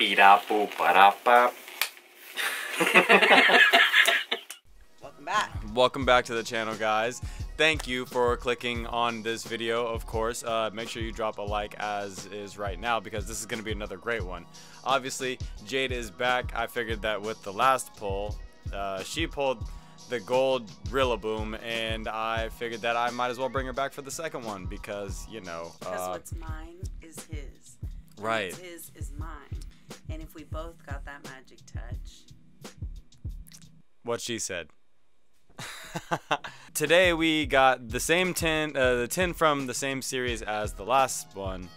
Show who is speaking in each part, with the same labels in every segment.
Speaker 1: Beep-da-boop-ba-da-ba.
Speaker 2: Welcome back.
Speaker 3: Welcome back to the channel, guys. Thank you for clicking on this video, of course. Uh, make sure you drop a like as is right now because this is going to be another great one. Obviously, Jade is back. I figured that with the last pull, uh, she pulled the gold Rillaboom, and I figured that I might as well bring her back for the second one because, you know.
Speaker 2: Because
Speaker 3: uh,
Speaker 2: what's mine is his.
Speaker 3: Right.
Speaker 2: What's his is mine. And if we both got that magic touch,
Speaker 3: what she said. Today we got the same tin, uh, the tin from the same series as the last one,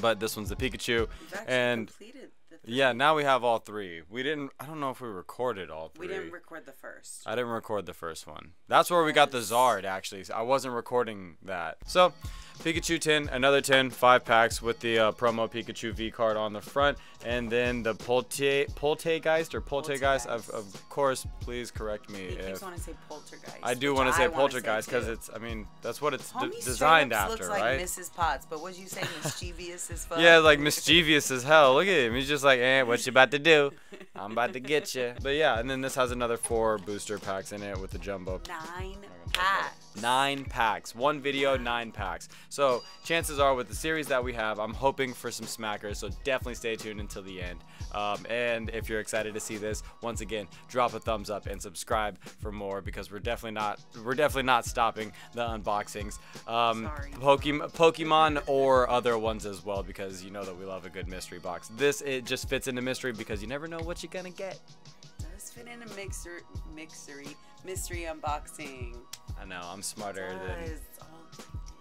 Speaker 3: but this one's the Pikachu, and
Speaker 2: completed the three.
Speaker 3: yeah, now we have all three. We didn't. I don't know if we recorded all three.
Speaker 2: We didn't record the first.
Speaker 3: I didn't record the first one. That's where we got the Zard actually. I wasn't recording that. So, Pikachu tin, another tin, five packs with the uh, promo Pikachu V card on the front, and then the Polte Poltegeist or Poltegeist. Of, of course, please correct me
Speaker 2: He keeps wanting to say poltergeist.
Speaker 3: I do want to say poltergeist because it's. I mean, that's what it's designed after,
Speaker 2: looks like
Speaker 3: right?
Speaker 2: Mrs. Potts, but what you say, mischievous as fuck?
Speaker 3: Yeah, like mischievous as hell. Look at him. He's just like, eh, what you about to do? I'm about to get you. But yeah, and then this has another four booster packs in it with the jumbo
Speaker 2: Nine packs.
Speaker 3: Nine packs. One video, nine packs. So chances are with the series that we have, I'm hoping for some smackers. So definitely stay tuned until the end. Um, and if you're excited to see this, once again, drop a thumbs up and subscribe for more because we're definitely not we're definitely not stopping the unboxings. Um,
Speaker 2: Sorry.
Speaker 3: Pokemon, Pokemon or other ones as well because you know that we love a good mystery box. This it just fits into mystery because you never know what you're gonna get.
Speaker 2: Does fit in a mixer, mixery, mystery unboxing.
Speaker 3: I know I'm smarter than
Speaker 2: Does. Oh,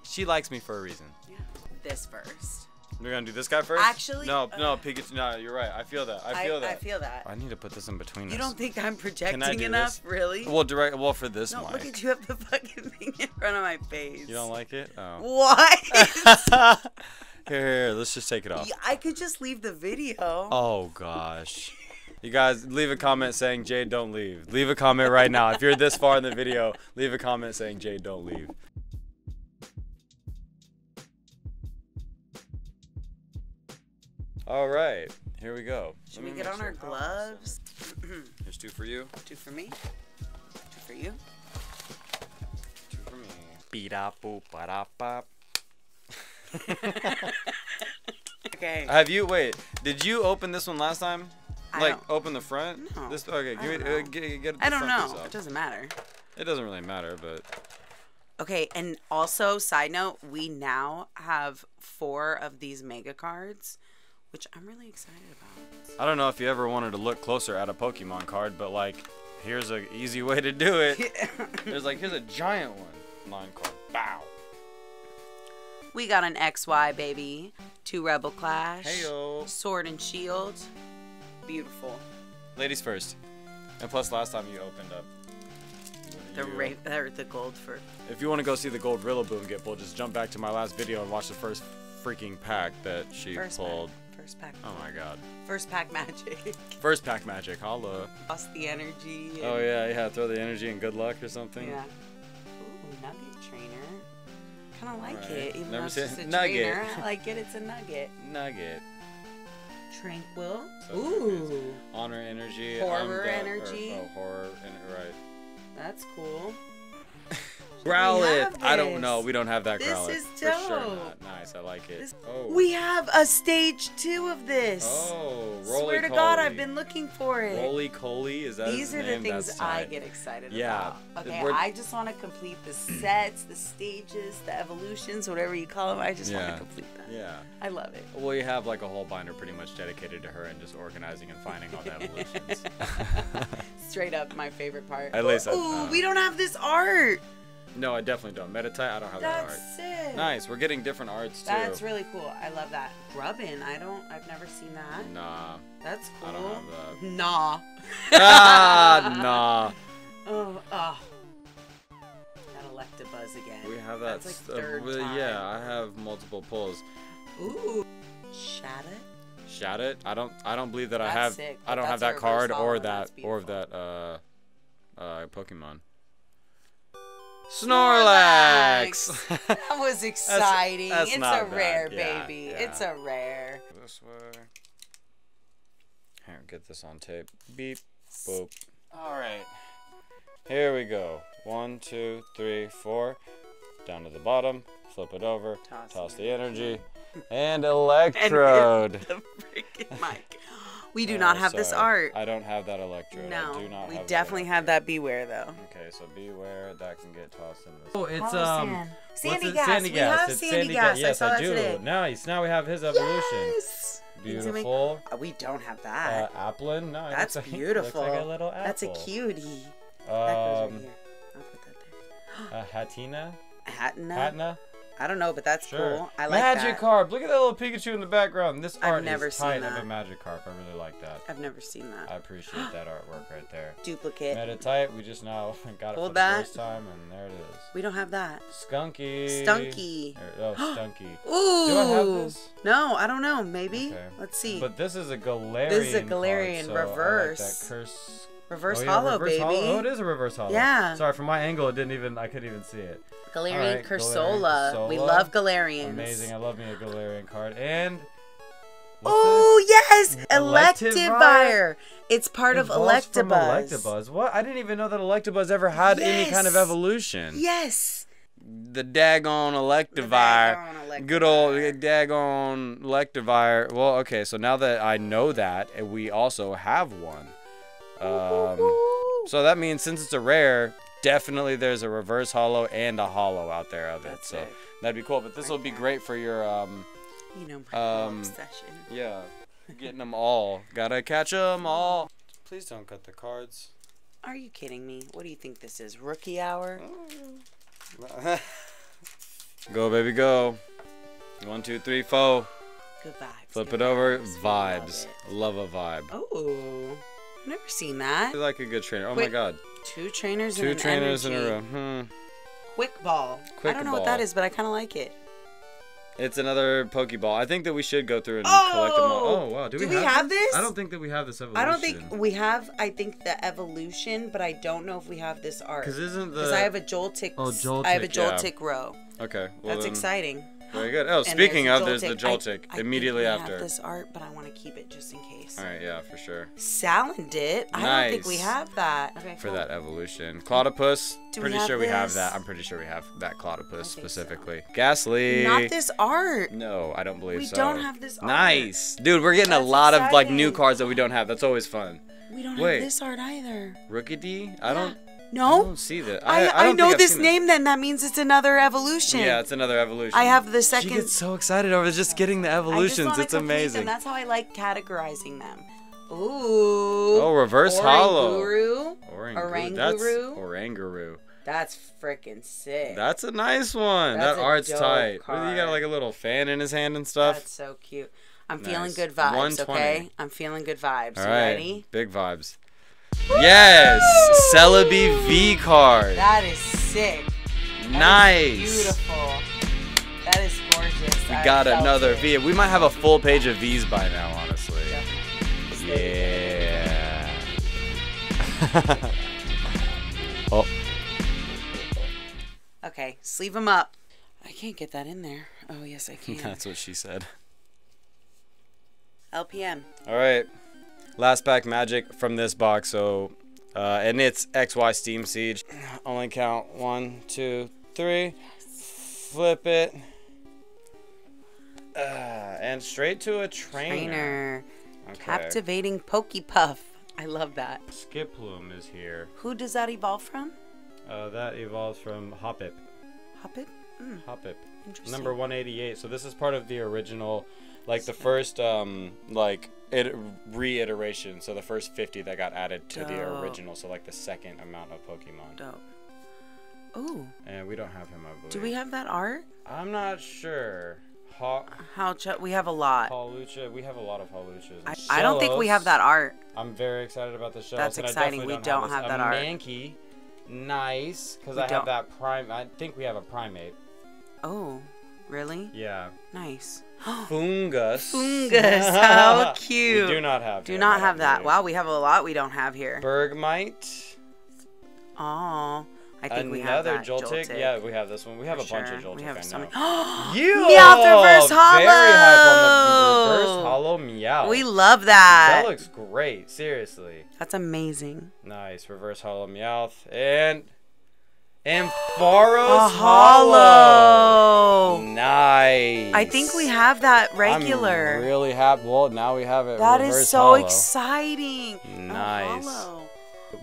Speaker 3: she likes me for a reason.
Speaker 2: yeah. This first.
Speaker 3: We're gonna do this guy first.
Speaker 2: Actually,
Speaker 3: no, no,
Speaker 2: uh,
Speaker 3: Pikachu. No, you're right. I feel that. I
Speaker 2: I,
Speaker 3: feel
Speaker 2: I
Speaker 3: that.
Speaker 2: I feel that.
Speaker 3: I need to put this in between
Speaker 2: You
Speaker 3: us.
Speaker 2: don't think I'm projecting
Speaker 3: do
Speaker 2: enough?
Speaker 3: this?
Speaker 2: Really?
Speaker 3: Well, direct. Well, for this one.
Speaker 2: no,
Speaker 3: mic.
Speaker 2: look at you have the fucking thing in front of my face.
Speaker 3: You don't like it? Oh.
Speaker 2: What?
Speaker 3: here, here, here, let's just take it off.
Speaker 2: I could just leave the video.
Speaker 3: Oh gosh. You guys, leave a comment saying Jade don't leave. Leave a comment right now. If you're this far in the video, leave a comment saying Jade don't leave. All right, here we go.
Speaker 2: Should
Speaker 3: Let
Speaker 2: we
Speaker 3: me
Speaker 2: get on
Speaker 3: sure
Speaker 2: our gloves?
Speaker 3: this. Here's two for you,
Speaker 2: Two for me. Two for you.
Speaker 3: two for me. Beat up, boop, ba bop.
Speaker 2: Okay.
Speaker 3: Have you wait? Did you open this one last time? Like
Speaker 2: don't-
Speaker 3: open the front?
Speaker 2: No,
Speaker 3: This okay?
Speaker 2: I
Speaker 3: Give me, uh,
Speaker 2: know.
Speaker 3: get, get the
Speaker 2: I don't know. It doesn't matter.
Speaker 3: It doesn't really matter, but
Speaker 2: Okay, and also side note, we now have four of these mega cards, which I'm really excited about.
Speaker 3: I don't know if you ever wanted to look closer at a Pokemon card, but like, here's a easy way to do it. There's like, here's a giant one. Line card. Bow.
Speaker 2: we got an XY baby, two Rebel Clash,
Speaker 3: Heyo.
Speaker 2: Sword and Shield, beautiful.
Speaker 3: Ladies first. And plus, last time you opened up.
Speaker 2: The
Speaker 3: you-
Speaker 2: ra- or the gold for
Speaker 3: If you want to go see the gold Rillaboom get pulled, just jump back to my last video and watch the first freaking pack that she
Speaker 2: first
Speaker 3: pulled.
Speaker 2: pack. First pack.
Speaker 3: Oh my god.
Speaker 2: First pack magic.
Speaker 3: First pack magic. Holla.
Speaker 2: Lost the energy.
Speaker 3: Oh yeah, yeah. Throw the energy and good luck or something.
Speaker 2: Yeah. Ooh, Nugget Trainer. Kind of like
Speaker 3: Alright.
Speaker 2: it, even
Speaker 3: Never
Speaker 2: though it's just a
Speaker 3: Nugget.
Speaker 2: trainer. I like it. It's a nugget.
Speaker 3: Nugget.
Speaker 2: Tranquil. Ooh,
Speaker 3: Honor energy.
Speaker 2: Horror
Speaker 3: the- or-
Speaker 2: energy.
Speaker 3: oh, horror. en- right.
Speaker 2: that's cool.
Speaker 3: Growlithe.
Speaker 2: have
Speaker 3: I don't know. We don't have that
Speaker 2: This
Speaker 3: Growlithe.
Speaker 2: is
Speaker 3: For sure
Speaker 2: dope.
Speaker 3: not. Nice. I like it. Oh.
Speaker 2: We have a stage two of this.
Speaker 3: Oh, roly
Speaker 2: Swear to God, I've been looking for it.
Speaker 3: Roly Coly. Is that
Speaker 2: These are the things
Speaker 3: That's
Speaker 2: I
Speaker 3: tight.
Speaker 2: get excited about.
Speaker 3: Yeah.
Speaker 2: about. Okay,
Speaker 3: We're-
Speaker 2: I just want to complete the sets, the stages, the evolutions, whatever you call them. I just want to complete that.
Speaker 3: Yeah.
Speaker 2: I love it.
Speaker 3: Well, you have like a whole binder pretty much dedicated to her and just organizing and finding all the evolutions.
Speaker 2: Straight up, my favorite part.
Speaker 3: At least I-
Speaker 2: Ooh,
Speaker 3: uh,
Speaker 2: we don't have this art.
Speaker 3: No, I definitely don't. Meditite. I don't have that
Speaker 2: That's
Speaker 3: art.
Speaker 2: sick.
Speaker 3: Nice. We're getting different arts too.
Speaker 2: That's really cool. I love that. Grubbin, I don't. I've never seen that.
Speaker 3: Nah.
Speaker 2: That's cool.
Speaker 3: I don't have that.
Speaker 2: Nah.
Speaker 3: ah, nah.
Speaker 2: Oh, oh. That Electabuzz again.
Speaker 3: We have that.
Speaker 2: That's like
Speaker 3: s- uh, well,
Speaker 2: time.
Speaker 3: Yeah, I have multiple pulls.
Speaker 2: Ooh. Shadow.
Speaker 3: Shout it. I don't. I don't believe that I have.
Speaker 2: sick,
Speaker 3: I don't have
Speaker 2: that's
Speaker 3: that card or that or of that uh uh Pokemon. Snorlax.
Speaker 2: That was exciting.
Speaker 3: that's
Speaker 2: it's
Speaker 3: not
Speaker 2: a
Speaker 3: bad.
Speaker 2: rare
Speaker 3: Yeah,
Speaker 2: baby.
Speaker 3: yeah.
Speaker 2: It's a rare.
Speaker 3: this way. get this on tape. Beep, boop. All right. Here we go. One, two, three, four. Down to the bottom. Flip it over.
Speaker 2: Toss
Speaker 3: Toss, the energy. And
Speaker 2: And
Speaker 3: electrode.
Speaker 2: hit the freaking mic. We do not
Speaker 3: Oh,
Speaker 2: have this art.
Speaker 3: I don't have that electrode. I
Speaker 2: No,
Speaker 3: do not
Speaker 2: we
Speaker 3: have
Speaker 2: definitely
Speaker 3: that
Speaker 2: have that beware though.
Speaker 3: Okay, so beware that can get tossed in this.
Speaker 1: Oh, it's
Speaker 2: Oh,
Speaker 1: um.
Speaker 2: sand.
Speaker 1: what's
Speaker 2: Sandy
Speaker 1: it?
Speaker 2: gas.
Speaker 1: Sandy
Speaker 2: We
Speaker 1: gas.
Speaker 2: have
Speaker 1: it's
Speaker 2: sandy Sandygast. I
Speaker 1: Yes,
Speaker 2: saw
Speaker 1: I,
Speaker 2: that
Speaker 1: do.
Speaker 2: today.
Speaker 1: Nice. Now we have his evolution.
Speaker 2: Yes. Can you make-
Speaker 1: Beautiful.
Speaker 2: Uh, We don't have
Speaker 1: Uh,
Speaker 2: that.
Speaker 1: applin. No,
Speaker 2: That's
Speaker 1: looks like,
Speaker 2: beautiful.
Speaker 1: Looks like a little apple.
Speaker 2: That's a cutie. that goes
Speaker 1: Um,
Speaker 2: right here. I'll put that there.
Speaker 1: a Hatenna.
Speaker 2: Hatna?
Speaker 1: Hatna.
Speaker 2: I don't know, but that's
Speaker 1: Sure.
Speaker 2: cool. I like
Speaker 1: Magic
Speaker 2: that.
Speaker 1: carp. Look at that little Pikachu in the background. This
Speaker 2: I've
Speaker 1: art
Speaker 2: never
Speaker 1: is
Speaker 2: seen
Speaker 1: tight of a Magikarp. I really like that.
Speaker 2: I've never seen that.
Speaker 1: I appreciate that artwork right there.
Speaker 2: Duplicate.
Speaker 1: Meditite, we just now got it
Speaker 2: Hold
Speaker 1: for
Speaker 2: that.
Speaker 1: the first time, and there it is.
Speaker 2: We don't have that.
Speaker 1: Skunky.
Speaker 2: Stunky.
Speaker 1: There- oh, Stunky.
Speaker 2: Ooh.
Speaker 1: Do I have this?
Speaker 2: No, I don't know. Maybe.
Speaker 1: Okay.
Speaker 2: Let's see.
Speaker 1: But this is a Galarian.
Speaker 2: This is a
Speaker 1: card,
Speaker 2: Galarian
Speaker 1: so I like
Speaker 2: reverse.
Speaker 1: that curse.
Speaker 2: Reverse
Speaker 1: oh, yeah,
Speaker 2: hollow,
Speaker 1: reverse
Speaker 2: baby.
Speaker 1: Hollow. Oh, it is a reverse hollow.
Speaker 2: Yeah.
Speaker 1: Sorry, from my angle, it didn't even. I couldn't even see it.
Speaker 2: Galarian
Speaker 1: Alright,
Speaker 2: Cursola.
Speaker 1: Galarian
Speaker 2: We love Galarians.
Speaker 1: Amazing. I love me a Galarian card. And.
Speaker 2: Oh yes,
Speaker 1: Electivire?
Speaker 2: Electivire. It's part
Speaker 1: this?
Speaker 2: of
Speaker 1: Evolves from
Speaker 2: Electabuzz.
Speaker 1: Electabuzz. What? I didn't even know that Electabuzz ever had any kind of evolution.
Speaker 2: Yes.
Speaker 3: The daggone Electivire. Good old eh, daggone Electivire. Well, okay, so now that I know that, eh, we also have one. Um, so that means since it's a rare, definitely there's a reverse hollow and a hollow out there of it.
Speaker 2: That's
Speaker 3: so
Speaker 2: it.
Speaker 3: that'd be cool. But this will be great for your um,
Speaker 2: You know my
Speaker 3: Um,
Speaker 2: obsession.
Speaker 3: yeah, getting them all. Gotta catch them all. Please don't cut the cards.
Speaker 2: Are you kidding me? What do you think this is? Rookie hour?
Speaker 3: go baby, go. One, two, three, four.
Speaker 2: Good vibes.
Speaker 3: Flip
Speaker 2: good
Speaker 3: it over.
Speaker 2: vibes. Love it.
Speaker 3: Love a vibe.
Speaker 2: Oh, I've never seen that.
Speaker 3: I like a good trainer. Oh
Speaker 2: Quick
Speaker 3: my god.
Speaker 2: Two trainers
Speaker 3: Two
Speaker 2: and an
Speaker 3: trainers in a row. Hmm.
Speaker 2: Quick ball.
Speaker 3: Quick
Speaker 2: I don't know what that is, but I kind of like it.
Speaker 3: It's another Pokeball. I think that we should go through and collect them all.
Speaker 2: Oh!
Speaker 3: Oh wow, do,
Speaker 2: Do
Speaker 3: we,
Speaker 2: we have this?
Speaker 1: I don't think that we have this evolution.
Speaker 2: I don't think we have. I think the evolution, but I don't know if we have this art.
Speaker 1: Because isn't the.
Speaker 2: Because I have a Joltik.
Speaker 1: Oh,
Speaker 2: I have a
Speaker 1: Joltik, yeah.
Speaker 2: Row.
Speaker 3: Okay. Well
Speaker 2: That's
Speaker 3: then,
Speaker 2: exciting.
Speaker 3: Very good. Oh, speaking
Speaker 2: there's
Speaker 3: of,
Speaker 2: the
Speaker 3: there's the
Speaker 2: I-
Speaker 3: Joltik
Speaker 2: I think
Speaker 3: immediately
Speaker 2: we
Speaker 3: after.
Speaker 2: Have this art, but I want to keep it just in case.
Speaker 3: All right, yeah, for sure.
Speaker 2: Salandit. I don't think we have that. Okay,
Speaker 3: For
Speaker 2: cool.
Speaker 3: that evolution, Clobbopus.
Speaker 2: Do we
Speaker 3: pretty
Speaker 2: have
Speaker 3: sure we have that. I'm pretty sure we have that Clobbopus
Speaker 2: think so.
Speaker 3: specifically. Gastly.
Speaker 2: Not this art.
Speaker 3: No, I don't believe
Speaker 2: We
Speaker 3: so.
Speaker 2: We don't have this art.
Speaker 3: Nice, dude. We're getting a
Speaker 2: That's
Speaker 3: lot of like new cards that we don't have. That's always fun.
Speaker 2: We don't
Speaker 3: Wait.
Speaker 2: have this art either.
Speaker 3: Rookidee. I don't. I don't see that.
Speaker 2: I,
Speaker 3: I,
Speaker 2: I,
Speaker 3: don't
Speaker 2: know
Speaker 3: I've
Speaker 2: this
Speaker 3: seen
Speaker 2: name. Then that means it's another evolution.
Speaker 3: Yeah, it's another evolution.
Speaker 2: I have the second.
Speaker 3: She
Speaker 2: second.
Speaker 3: gets so excited over just getting the evolutions. It's
Speaker 2: complete them.
Speaker 3: amazing.
Speaker 2: That's how I like categorizing them. Ooh.
Speaker 3: Oh, reverse hollow.
Speaker 2: Oranguru.
Speaker 3: Oranguru. That's
Speaker 2: Oranguru?
Speaker 3: Oranguru.
Speaker 2: That's freaking sick.
Speaker 3: That's a nice one.
Speaker 2: That's
Speaker 3: that
Speaker 2: a
Speaker 3: art's
Speaker 2: dope
Speaker 3: tight. What, You got like a little fan in his hand and stuff.
Speaker 2: That's so cute. I'm feeling good vibes, okay? I'm feeling good vibes.
Speaker 3: All
Speaker 2: you ready?
Speaker 3: Big vibes. Yes, Celebi V card.
Speaker 2: That is sick. That is
Speaker 3: nice.
Speaker 2: beautiful. That is gorgeous.
Speaker 3: We
Speaker 2: I
Speaker 3: got another. V. We might have a full page of V's by now, honestly.
Speaker 2: Yeah.
Speaker 3: Yeah. oh,
Speaker 2: Okay, sleeve them up. I can't get that in there. Oh, yes, I can.
Speaker 3: that's what she said.
Speaker 2: LPM.
Speaker 3: All right, last pack magic from this box. So, uh, and it's XY Steam Siege. Only count one, two, three. Flip it. Uh, and straight to a trainer.
Speaker 2: Trainer.
Speaker 3: Okay.
Speaker 2: Captivating Pokepuff. I love that.
Speaker 1: Skiploom is here.
Speaker 2: Who does that evolve from?
Speaker 1: Uh, that evolves from Hoppip.
Speaker 2: Hoppip? Mm,
Speaker 1: Hoppip.
Speaker 2: interesting.
Speaker 1: Number 188. So this is part of the original, like the first, um,
Speaker 3: like it reiteration. So the first 50 that got added to the original. So like the second amount of Pokemon.
Speaker 2: Dope. Ooh,
Speaker 1: and we don't have him, I believe.
Speaker 2: do we have that art?
Speaker 3: I'm not sure. Ha-
Speaker 2: How ch- we have a lot.
Speaker 1: Hawlucha. We have a lot of Hawluchas.
Speaker 2: I, I don't think we have that art.
Speaker 1: I'm very excited about the show.
Speaker 2: That's
Speaker 1: and
Speaker 2: exciting. We
Speaker 1: don't
Speaker 2: don't
Speaker 1: have,
Speaker 2: have that
Speaker 1: a
Speaker 2: art.
Speaker 1: Mankey. Nice, because
Speaker 2: We
Speaker 1: I
Speaker 2: don't.
Speaker 1: have that prime. I think we have a primate.
Speaker 2: Oh, really?
Speaker 1: Yeah.
Speaker 2: Nice.
Speaker 3: Foongus.
Speaker 2: Foongus. How cute.
Speaker 3: We do not have.
Speaker 2: Do not have that. Wow, we have a lot we don't have here.
Speaker 3: Bergmite.
Speaker 2: Oh, I think we have
Speaker 3: Another
Speaker 2: that
Speaker 3: Joltik.
Speaker 2: Joltik.
Speaker 3: Yeah, we have this one. We have
Speaker 2: For
Speaker 3: a bunch of
Speaker 2: sure.
Speaker 3: Joltik.
Speaker 2: We have
Speaker 3: I
Speaker 2: so many.
Speaker 3: You
Speaker 2: Meowth reverse
Speaker 3: Very hype on the reverse
Speaker 2: hollow.
Speaker 3: hollow meow.
Speaker 2: We love that.
Speaker 3: That looks great. Seriously.
Speaker 2: That's amazing.
Speaker 3: Nice. Reverse hollow meowth. And. Ampharos hollow.
Speaker 2: hollow.
Speaker 3: Nice.
Speaker 2: I think we have that regular.
Speaker 3: I'm really happy. Well, now we have it.
Speaker 2: That is so
Speaker 3: hollow.
Speaker 2: exciting. Oh,
Speaker 3: nice.
Speaker 2: hollow.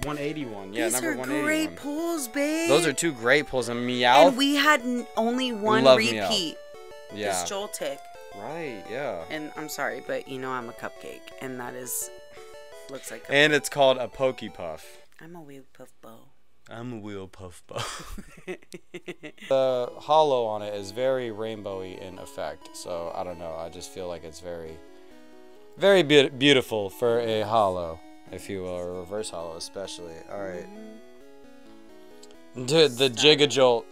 Speaker 3: 181. Yeah,
Speaker 2: These
Speaker 3: number
Speaker 2: are
Speaker 3: 181.
Speaker 2: great pulls, babe.
Speaker 3: Those are two great pulls. And Meowth.
Speaker 2: And we had n- only one
Speaker 3: love Meowth.
Speaker 2: repeat.
Speaker 3: yeah.
Speaker 2: This Joltik.
Speaker 3: Right. Yeah.
Speaker 2: And I'm sorry, but you know I'm a cupcake, and that is looks like.
Speaker 3: And it's called a Pokey Puff.
Speaker 2: I'm a wee puff bow.
Speaker 3: I'm a wheel puff buff. the hollow on it is very rainbowy in effect. So I don't know. I just feel like it's very, very be- beautiful for a hollow, if you will, or a reverse hollow especially. All right. Mm-hmm. Dude, the Gigajolt.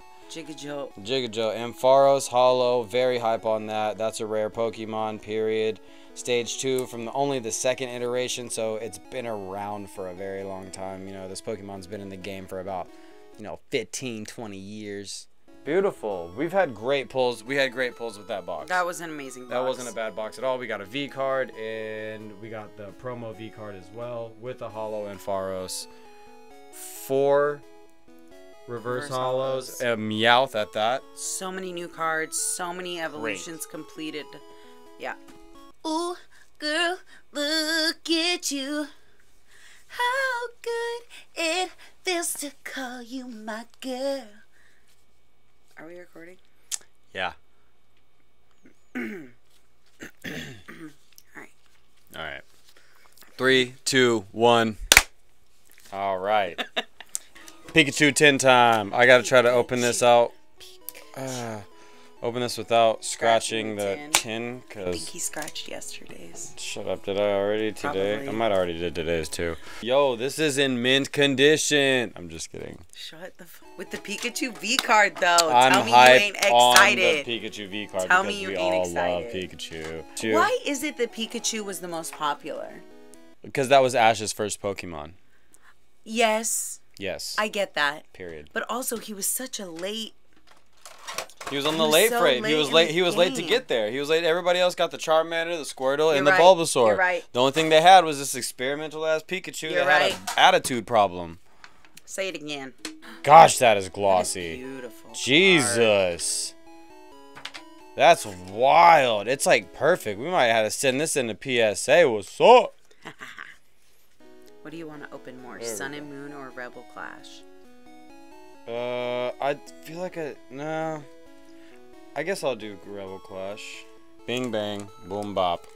Speaker 2: Jigajolt.
Speaker 3: Gigajolt. Ampharos Hollow, very hype on that. That's a rare Pokemon, period. Stage 2 from the, only the second iteration, so it's been around for a very long time. You know, this Pokemon's been in the game for about, you know, 15, 20 years. Beautiful. We've had great pulls. We had great pulls with that box.
Speaker 2: That was an amazing. Box.
Speaker 3: That wasn't a bad box at all. We got a V card and we got the promo V card as well with the Hollow and Pharos. Four reverse,
Speaker 2: Reverse
Speaker 3: hollows.
Speaker 2: hollows.
Speaker 3: A Meowth at that.
Speaker 2: So many new cards, so many evolutions completed. Yeah.
Speaker 4: Ooh, girl, look at you. How good it feels to call you my girl.
Speaker 2: Are we recording?
Speaker 3: Yeah.
Speaker 2: All right.
Speaker 3: All right. Three, two, one. All right. Pikachu tin time. I gotta try to open this out. Uh, open this without scratching the tin,
Speaker 2: I think
Speaker 3: cause
Speaker 2: he scratched yesterday's.
Speaker 3: shut up. Did I already today? I might already did today's too. Yo, this is in mint condition. I'm just kidding.
Speaker 2: Shut the f- with the Pikachu V card though.
Speaker 3: I'm
Speaker 2: Tell me you ain't
Speaker 3: on
Speaker 2: excited.
Speaker 3: the Pikachu V card
Speaker 2: Tell me you
Speaker 3: we
Speaker 2: ain't
Speaker 3: all
Speaker 2: excited.
Speaker 3: love Pikachu. Pikachu.
Speaker 2: Why is it that Pikachu was the most popular?
Speaker 3: Because that was Ash's first Pokemon.
Speaker 2: Yes,
Speaker 3: Yes.
Speaker 2: I get that.
Speaker 3: period.
Speaker 2: But also, he was such a late.
Speaker 3: He was on
Speaker 2: He
Speaker 3: the
Speaker 2: was
Speaker 3: late
Speaker 2: so
Speaker 3: frame. He
Speaker 2: late
Speaker 3: was
Speaker 2: in
Speaker 3: late.
Speaker 2: the
Speaker 3: He was late to
Speaker 2: game.
Speaker 3: get there. He was late. Everybody else got the Charmander, the Squirtle,
Speaker 2: You're
Speaker 3: and the
Speaker 2: right.
Speaker 3: Bulbasaur.
Speaker 2: You're right.
Speaker 3: The only thing they had was this experimental ass Pikachu
Speaker 2: You're
Speaker 3: that
Speaker 2: right.
Speaker 3: had an attitude problem.
Speaker 2: Say it again.
Speaker 3: Gosh, that is
Speaker 2: That is
Speaker 3: glossy.
Speaker 2: Beautiful.
Speaker 3: Jesus. That's wild. It's like perfect. We might have to send this in the PSA. What's up?
Speaker 2: What do you want to open more,
Speaker 3: There
Speaker 2: Sun and Moon or Rebel Clash?
Speaker 3: Uh, I feel like I no. I guess I'll do Rebel Clash. Bing bang, boom bop.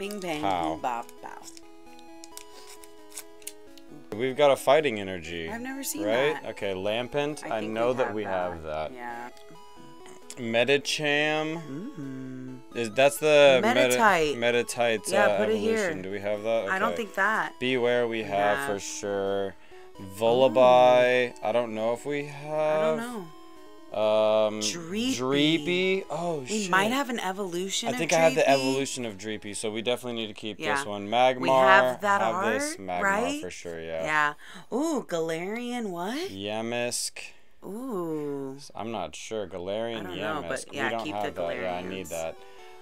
Speaker 2: Bing bang,
Speaker 3: Pow.
Speaker 2: boom bop bow.
Speaker 3: We've got a fighting energy.
Speaker 2: I've never seen
Speaker 3: right?
Speaker 2: that. Right?
Speaker 3: Okay, Lampent. I,
Speaker 2: think
Speaker 3: know that we have that.
Speaker 2: Yeah.
Speaker 3: Medicham.
Speaker 2: Mm.
Speaker 3: Is that's the
Speaker 2: Meditite.
Speaker 3: Meta, Meditite
Speaker 2: Yeah,
Speaker 3: uh,
Speaker 2: put it
Speaker 3: evolution?
Speaker 2: here.
Speaker 3: Do we have that?
Speaker 2: I don't think that.
Speaker 3: Beware we have
Speaker 2: Yeah.
Speaker 3: for sure. Volibye. I don't know if we have.
Speaker 2: I don't know.
Speaker 3: Um,
Speaker 2: Dreepy.
Speaker 3: Dreepy. Oh
Speaker 2: We
Speaker 3: shit.
Speaker 2: might have an evolution.
Speaker 3: I
Speaker 2: of
Speaker 3: think I have the evolution of Dreepy, so we definitely need to keep
Speaker 2: Yeah.
Speaker 3: this one. Magmar.
Speaker 2: We have that
Speaker 3: have this Magmar
Speaker 2: right?
Speaker 3: for sure. Yeah.
Speaker 2: Yeah. Ooh, Galarian what?
Speaker 3: Yamask.
Speaker 2: Ooh.
Speaker 3: I'm not sure. Galarian
Speaker 2: I don't
Speaker 3: Yamask.
Speaker 2: know, but yeah,
Speaker 3: we don't
Speaker 2: keep the
Speaker 3: have that. Yeah, I need that.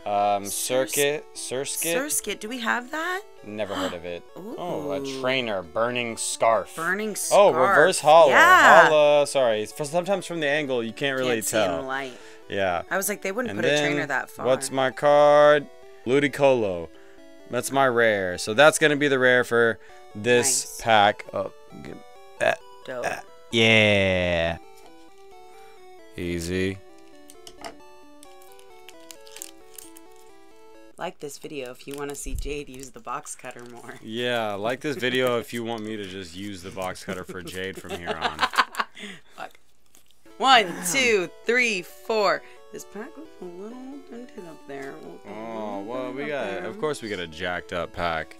Speaker 3: Um, Circuit. Surskit.
Speaker 2: Surskit, do we have that?
Speaker 3: Never heard of it. Oh, a trainer. Burning Scarf.
Speaker 2: Burning Scarf.
Speaker 3: Oh, reverse hollow.
Speaker 2: Yeah.
Speaker 3: Holla. Sorry. For sometimes from the angle you can't really
Speaker 2: Can't see in
Speaker 3: tell.
Speaker 2: light.
Speaker 3: Yeah.
Speaker 2: I was like, they wouldn't
Speaker 3: And
Speaker 2: put a trainer that far.
Speaker 3: what's my card? Ludicolo. That's my rare. So that's gonna be the rare for this
Speaker 2: Nice.
Speaker 3: pack. Oh, uh, yeah. Easy.
Speaker 2: Like this video if you want to see Jade use the box cutter more.
Speaker 3: Yeah, like this video if you want me to just use the box cutter for Jade from here on.
Speaker 2: One, two, three, four. This pack looks a little dented up there.
Speaker 3: Oh, well, we got, of course, we got a jacked up pack.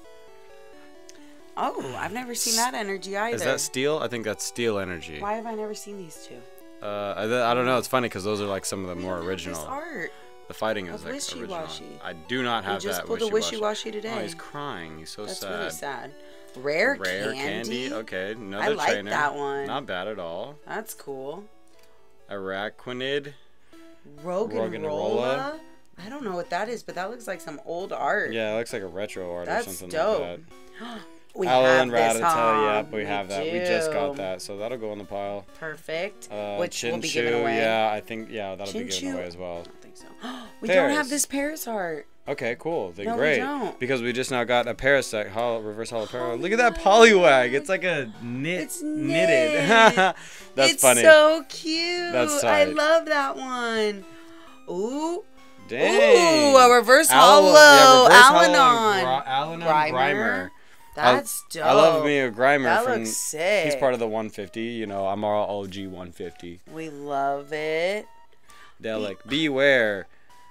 Speaker 2: Oh, I've never seen that energy either.
Speaker 3: Is that steel? I think that's steel energy.
Speaker 2: Why have I never seen these two?
Speaker 3: Uh, I, I don't know. It's funny because those are like some of the
Speaker 2: We
Speaker 3: more original.
Speaker 2: This art.
Speaker 3: The fighting is like original.
Speaker 2: wishy-washy.
Speaker 3: I do not
Speaker 2: We
Speaker 3: have
Speaker 2: just
Speaker 3: that
Speaker 2: pulled a
Speaker 3: wishy-washy.
Speaker 2: wishy-washy
Speaker 3: Oh,
Speaker 2: today.
Speaker 3: he's crying. He's so
Speaker 2: That's
Speaker 3: sad.
Speaker 2: really sad. Rare,
Speaker 3: Rare
Speaker 2: candy.
Speaker 3: candy. Okay, another
Speaker 2: like
Speaker 3: trainer.
Speaker 2: that one.
Speaker 3: Not bad at all.
Speaker 2: That's cool.
Speaker 3: Araquanid.
Speaker 2: Rogan,
Speaker 3: Roggenrola.
Speaker 2: Rolla. I don't know what that is, but that looks like some old art.
Speaker 3: Yeah, it looks like a retro art
Speaker 2: That's
Speaker 3: or something
Speaker 2: dope.
Speaker 3: like that.
Speaker 2: We
Speaker 3: Aloe
Speaker 2: have
Speaker 3: and
Speaker 2: this,
Speaker 3: Rattata,
Speaker 2: huh?
Speaker 3: yep, we, have that. We just got that, so that'll go in the pile.
Speaker 2: Perfect.
Speaker 3: Uh,
Speaker 2: Which will be given away.
Speaker 3: Yeah, I think yeah, that'll be given away as well.
Speaker 2: I don't think so. we don't have this Paras art.
Speaker 3: Okay, cool. Then
Speaker 2: No, we
Speaker 3: great.
Speaker 2: don't.
Speaker 3: Because we just now got a Parasect hollow, reverse hollow para. Look at that Poliwag. It's like a knit
Speaker 2: It's
Speaker 3: knitted.
Speaker 2: knit.
Speaker 3: That's
Speaker 2: it's
Speaker 3: funny.
Speaker 2: so cute.
Speaker 3: That's
Speaker 2: I love that one. Ooh.
Speaker 3: Dang.
Speaker 2: Ooh, a reverse
Speaker 3: Aloe-
Speaker 2: hollow.
Speaker 3: yeah, reverse hollow Alolan. Alolan
Speaker 2: Grimer.
Speaker 3: Grimer.
Speaker 2: That's
Speaker 3: I,
Speaker 2: dope.
Speaker 3: I love me a Grimer
Speaker 2: That
Speaker 3: from.
Speaker 2: looks sick.
Speaker 3: He's part of the 150. You know, I'm all OG 150.
Speaker 2: We love it.
Speaker 3: Delic. Beware.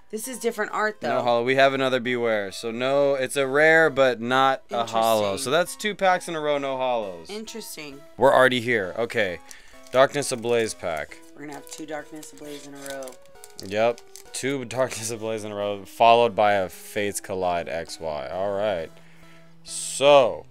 Speaker 2: This is different art though.
Speaker 3: No hollow. We have another Beware. So no, it's a rare but not a hollow. So that's two packs in a row, no hollows.
Speaker 2: Interesting.
Speaker 3: We're already here. Okay. Darkness Ablaze pack.
Speaker 2: We're gonna have two Darkness Ablaze in a row.
Speaker 3: Yep. Two Darkness Ablaze in a row, followed by a Fates Collide XY. All right. So,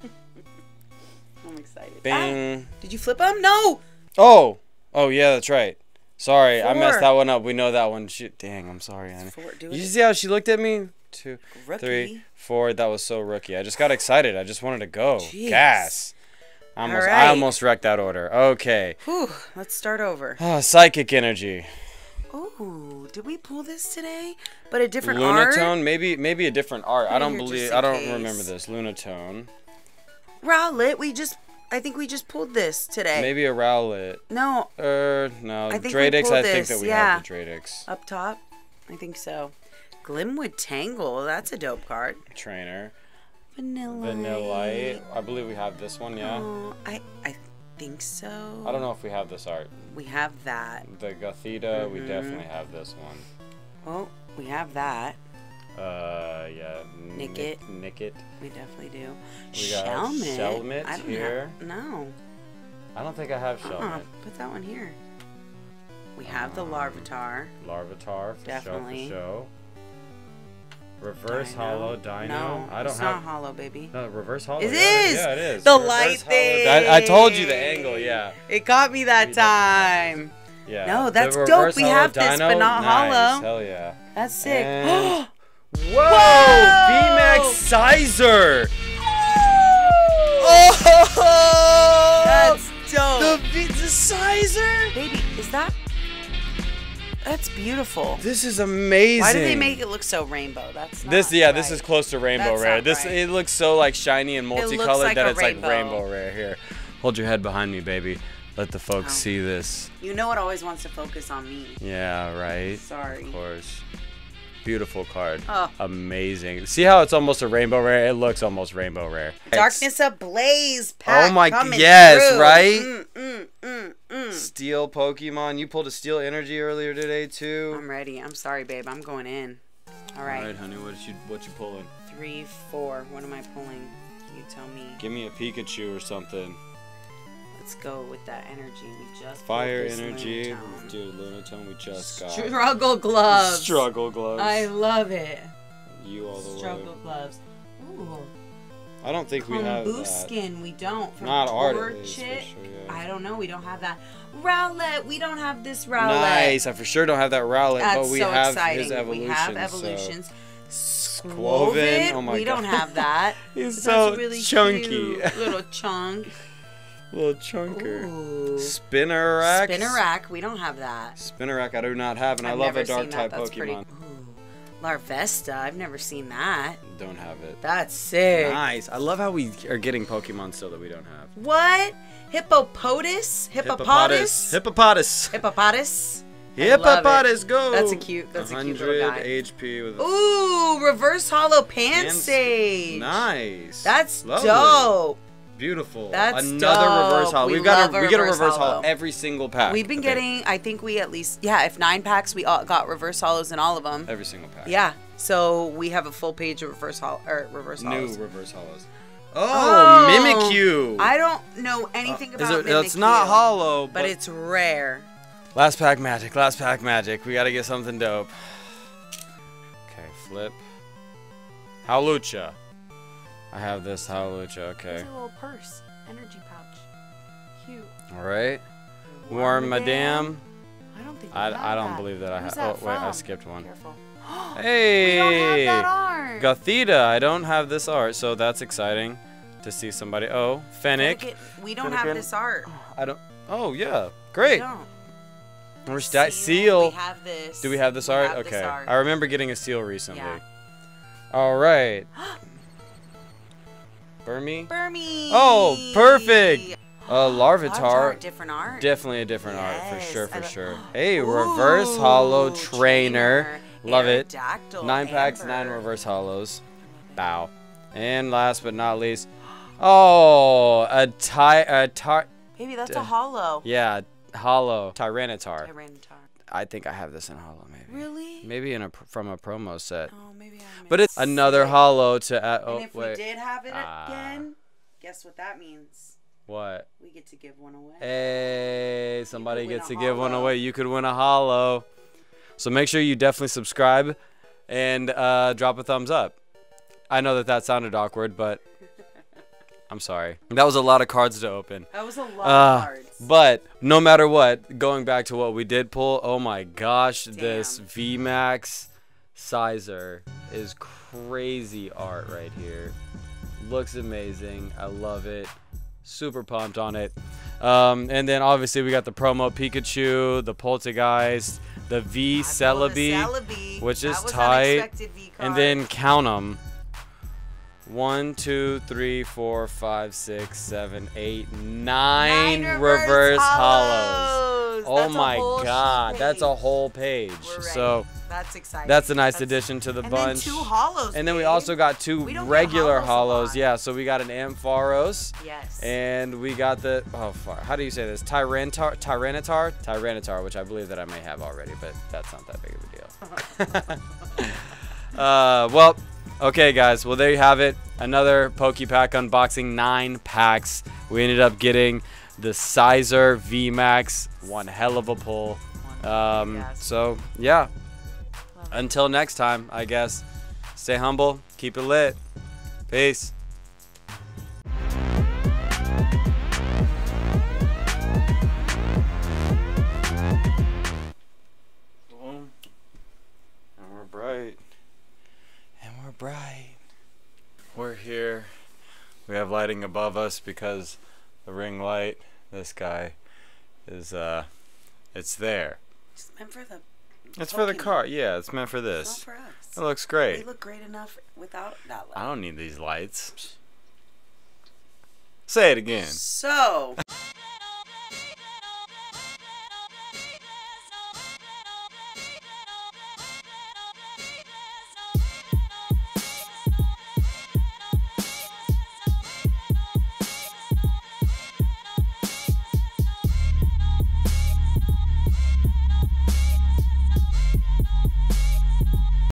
Speaker 2: I'm excited. Ah, did you flip them? No.
Speaker 3: Oh. Oh yeah, that's right. Sorry, I messed that one up. We know that one. Shit, dang, I'm sorry, honey.
Speaker 2: Four. Do
Speaker 3: You
Speaker 2: it.
Speaker 3: see how she looked at me? Two,
Speaker 2: Rookie.
Speaker 3: three, four. That was so rookie. I just got excited. I just wanted to go.
Speaker 2: Jeez.
Speaker 3: Gas. I almost, I almost wrecked that order. Okay.
Speaker 2: Whew. Let's start over.
Speaker 3: Ah, psychic energy.
Speaker 2: Ooh, did we pull this today? But a different art.
Speaker 3: Lunatone, maybe maybe a different art. I don't believe I don't
Speaker 2: case.
Speaker 3: remember this. Lunatone.
Speaker 2: Rowlet. We just. I think we just pulled this today.
Speaker 3: Maybe a Rowlet.
Speaker 2: No,
Speaker 3: Er, no.
Speaker 2: I think pulled
Speaker 3: I think that we
Speaker 2: yeah.
Speaker 3: have the Dartrix
Speaker 2: up top. I think so. Glimwood Tangle. That's a dope card.
Speaker 3: trainer.
Speaker 2: Vanilla.
Speaker 3: Vanillite. I believe we have this one, yeah.
Speaker 2: Oh, I I think so.
Speaker 3: I don't know if we have this art.
Speaker 2: We have that.
Speaker 3: The Gothita, we
Speaker 2: Mhm.
Speaker 3: definitely have this one.
Speaker 2: Oh, we have that.
Speaker 3: Uh, yeah.
Speaker 2: Nickit.
Speaker 3: Nick, Nickit.
Speaker 2: We definitely do.
Speaker 3: We got
Speaker 2: Shelmet.
Speaker 3: Shelmet
Speaker 2: I don't
Speaker 3: here.
Speaker 2: Have, no.
Speaker 3: I don't think I have. Shelmet.
Speaker 2: Put that one here. We have the Larvitar.
Speaker 3: Larvitar for
Speaker 2: Definitely.
Speaker 3: show for show. Reverse
Speaker 2: Dino.
Speaker 3: hollow Dino.
Speaker 2: No,
Speaker 3: I don't
Speaker 2: it's
Speaker 3: have.
Speaker 2: not hollow, baby.
Speaker 3: No, reverse hollow.
Speaker 2: It is!
Speaker 3: Yeah, it is.
Speaker 2: The
Speaker 3: Reverse
Speaker 2: light
Speaker 3: hollow Di- I told you the angle. Yeah.
Speaker 2: It got me that
Speaker 3: We
Speaker 2: time.
Speaker 3: Yeah.
Speaker 2: No, that's dope. We have this, but not
Speaker 3: nice.
Speaker 2: hollow.
Speaker 3: Hell yeah.
Speaker 2: That's sick.
Speaker 3: And- Whoa!
Speaker 2: Whoa!
Speaker 3: VMAX Scizor!
Speaker 2: Oh! That's dope.
Speaker 3: The, V- the Scizor?
Speaker 2: Baby, is that? That's beautiful.
Speaker 3: This is amazing.
Speaker 2: Why do they make it look so rainbow? That's
Speaker 3: This yeah, this is close to rainbow
Speaker 2: That's
Speaker 3: rare. This
Speaker 2: right.
Speaker 3: it looks so like shiny and multicolored
Speaker 2: like
Speaker 3: that it's
Speaker 2: rainbow.
Speaker 3: like rainbow rare. Here, hold your head behind me, baby. Let the folks
Speaker 2: Oh.
Speaker 3: see this.
Speaker 2: You know it always wants to focus on me.
Speaker 3: Yeah, right.
Speaker 2: Sorry.
Speaker 3: Of course. Beautiful card.
Speaker 2: Oh.
Speaker 3: Amazing. See how it's almost a rainbow rare? It looks almost rainbow rare.
Speaker 2: Darkness ablaze pack.
Speaker 3: Oh my-
Speaker 2: coming
Speaker 3: yes,
Speaker 2: through.
Speaker 3: right?
Speaker 2: Mm, mm, mm, mm.
Speaker 3: Steel Pokemon. You pulled a Steel Energy earlier today too.
Speaker 2: I'm ready. I'm sorry, babe. I'm going in. All right.
Speaker 3: All right, honey. What you what you pulling?
Speaker 2: Three, four. What am I pulling? You tell me.
Speaker 3: Give me a Pikachu or something.
Speaker 2: Let's go with that energy. We just
Speaker 3: Fire energy.
Speaker 2: Lunatone.
Speaker 3: Dude, Lunatone we just got.
Speaker 2: Struggle gloves.
Speaker 3: Struggle gloves.
Speaker 2: I love it.
Speaker 3: you all the
Speaker 2: Struggle
Speaker 3: way.
Speaker 2: gloves. Ooh.
Speaker 3: I don't think we have that.
Speaker 2: Skin. We don't. From
Speaker 3: Not art, least, sure, yeah.
Speaker 2: I don't know. We don't have that. Rowlet. We don't have this Rowlet.
Speaker 3: Nice. I for sure don't have that Rowlet,
Speaker 2: That's
Speaker 3: but we
Speaker 2: so
Speaker 3: have
Speaker 2: exciting.
Speaker 3: his evolution.
Speaker 2: We have evolutions.
Speaker 3: Skwovet?
Speaker 2: Skwovet?
Speaker 3: Oh my
Speaker 2: we don't have that.
Speaker 3: He's so
Speaker 2: really
Speaker 3: chunky.
Speaker 2: cute. Little chunk.
Speaker 3: Little chunker.
Speaker 2: Ooh.
Speaker 3: Spinarak.
Speaker 2: Spinarak. We don't have that.
Speaker 3: Spinarak I do not have, and i
Speaker 2: I've
Speaker 3: love
Speaker 2: never
Speaker 3: a dark type
Speaker 2: pretty-
Speaker 3: Pokemon.
Speaker 2: Ooh. Larvesta. I've never seen that.
Speaker 3: Don't have it.
Speaker 2: That's sick.
Speaker 3: Nice. I love how we are getting Pokemon still that we don't have.
Speaker 2: What? Hippopotamus? I love it.
Speaker 3: Hippopotamus, go.
Speaker 2: That's a cute- that's a cute little
Speaker 3: 100
Speaker 2: guy.
Speaker 3: HP with a
Speaker 2: Ooh, reverse hollow
Speaker 3: Pan-. Nice.
Speaker 2: That's
Speaker 3: Lovely.
Speaker 2: dope.
Speaker 3: Beautiful.
Speaker 2: That's
Speaker 3: Another reverse
Speaker 2: dope.
Speaker 3: hollow.
Speaker 2: We
Speaker 3: We've got a,
Speaker 2: a
Speaker 3: we get a
Speaker 2: reverse
Speaker 3: reverse hollow
Speaker 2: hollow.
Speaker 3: every single pack.
Speaker 2: We've been
Speaker 3: think.
Speaker 2: getting, I think we at least, yeah, if nine packs, we all got reverse hollows in all of them.
Speaker 3: every single pack.
Speaker 2: Yeah. So we have a full page of reverse hollow or reverse
Speaker 3: New
Speaker 2: hollows.
Speaker 3: reverse hollows.
Speaker 2: Oh,
Speaker 3: Oh, Mimikyu.
Speaker 2: I don't know anything
Speaker 3: Is
Speaker 2: about
Speaker 3: it, it's not hollow, but,
Speaker 2: but it's rare.
Speaker 3: last pack magic. Last pack magic. We gotta get something dope. Okay, flip. Hawlucha. I have this Halalucha.
Speaker 2: It's
Speaker 3: Okay.
Speaker 2: a little purse, energy pouch. Cute.
Speaker 3: All right. Wormadam.
Speaker 2: I don't think.
Speaker 3: I, I don't
Speaker 2: that.
Speaker 3: believe that I have.
Speaker 2: that
Speaker 3: Oh wait, I skipped one.
Speaker 2: Careful.
Speaker 3: Hey.
Speaker 2: We don't have that art.
Speaker 3: Gothita, I don't have this art, so that's exciting to see somebody. Oh,
Speaker 2: Gotta
Speaker 3: Fennec.
Speaker 2: get- we don't
Speaker 3: Fennekin.
Speaker 2: have this art.
Speaker 3: I don't. Oh yeah,
Speaker 2: We
Speaker 3: great.
Speaker 2: don't.
Speaker 3: Where's that
Speaker 2: See,
Speaker 3: seal?
Speaker 2: We have this.
Speaker 3: Do we have this
Speaker 2: We
Speaker 3: art?
Speaker 2: have this
Speaker 3: okay.
Speaker 2: art.
Speaker 3: I remember getting a seal recently.
Speaker 2: Yeah.
Speaker 3: All right. Burmy.
Speaker 2: Burmy.
Speaker 3: Oh, perfect. Uh,
Speaker 2: Larvitar, different art.
Speaker 3: Definitely a different art for sure, for sure. Hey, reverse hollow
Speaker 2: Ooh,
Speaker 3: trainer. Love it. Nine packs, nine reverse hollows. Bow. And last but not least, oh, a ty, a tar,
Speaker 2: Baby, that's a hollow.
Speaker 3: yeah, hollow Tyranitar.
Speaker 2: Tyranitar.
Speaker 3: I think I have this in hollow, maybe.
Speaker 2: Really?
Speaker 3: Maybe in a from a promo set.
Speaker 2: Oh, maybe I.
Speaker 3: But it's another
Speaker 2: it.
Speaker 3: hollow to add. Oh
Speaker 2: and if
Speaker 3: wait,
Speaker 2: we did have it
Speaker 3: Ah.
Speaker 2: again, guess what that means?
Speaker 3: what?
Speaker 2: We get to give one away.
Speaker 3: Hey, somebody gets to give one away. You could win a hollow. So make sure you definitely subscribe and uh, drop a thumbs up. I know that that sounded awkward, but I'm sorry. That was a lot of cards to open.
Speaker 2: That was a lot
Speaker 3: Uh,
Speaker 2: of cards.
Speaker 3: But no matter what, going back to what we did pull, oh my gosh, this
Speaker 2: Damn.
Speaker 3: VMAX Scizor is crazy art right here. Looks amazing. I love it. Super pumped on it. Um, and then obviously we got the promo Pikachu, the Poltergeist, the V Celebi, which
Speaker 2: That
Speaker 3: is tight. and then count them. One, two, three, four, five, six, seven, eight, nine,
Speaker 2: Nine
Speaker 3: reverse, hollows.
Speaker 2: hollows.
Speaker 3: Oh
Speaker 2: That's
Speaker 3: my god, that's a whole page. So
Speaker 2: that's exciting.
Speaker 3: that's a nice
Speaker 2: That's-
Speaker 3: addition to the
Speaker 2: and
Speaker 3: bunch.
Speaker 2: Then two hollows.
Speaker 3: and then we
Speaker 2: babe.
Speaker 3: also got two
Speaker 2: We don't get
Speaker 3: regular
Speaker 2: hollows
Speaker 3: hollows. Yeah, so we got an Ampharos.
Speaker 2: Yes.
Speaker 3: And we got the oh how do you say this? Tyranitar, Tyranitar, Tyranitar, which I believe that I may have already, but that's not that big of a deal. uh, well, okay, guys. Well, there you have it. Another Pokepack unboxing, nine packs. We ended up getting the Scizor VMAX, one hell of a pull. Um, so yeah. Until next time, I guess. Stay humble, keep it lit. Peace. Bright. We're here. We have lighting above us because the ring light, this guy, is uh it's there.
Speaker 2: It's meant for the.
Speaker 3: It's for the car. Yeah, it's meant for
Speaker 2: It's not
Speaker 3: this.
Speaker 2: for us.
Speaker 3: It looks
Speaker 2: We
Speaker 3: great.
Speaker 2: look great enough without that light.
Speaker 3: I don't need these lights. Say it again.
Speaker 2: So.